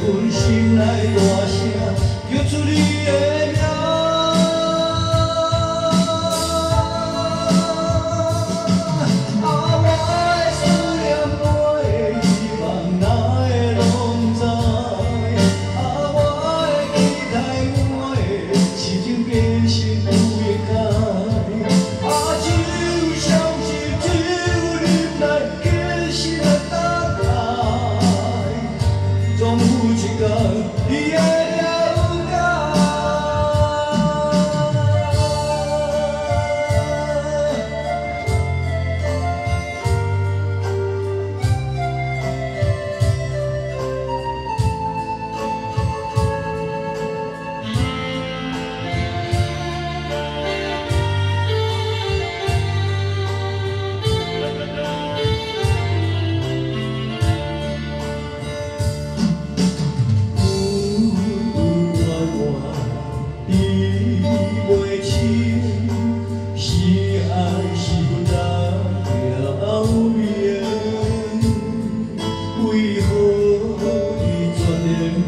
gulşimler dolaşıyor götürüyor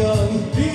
gonna be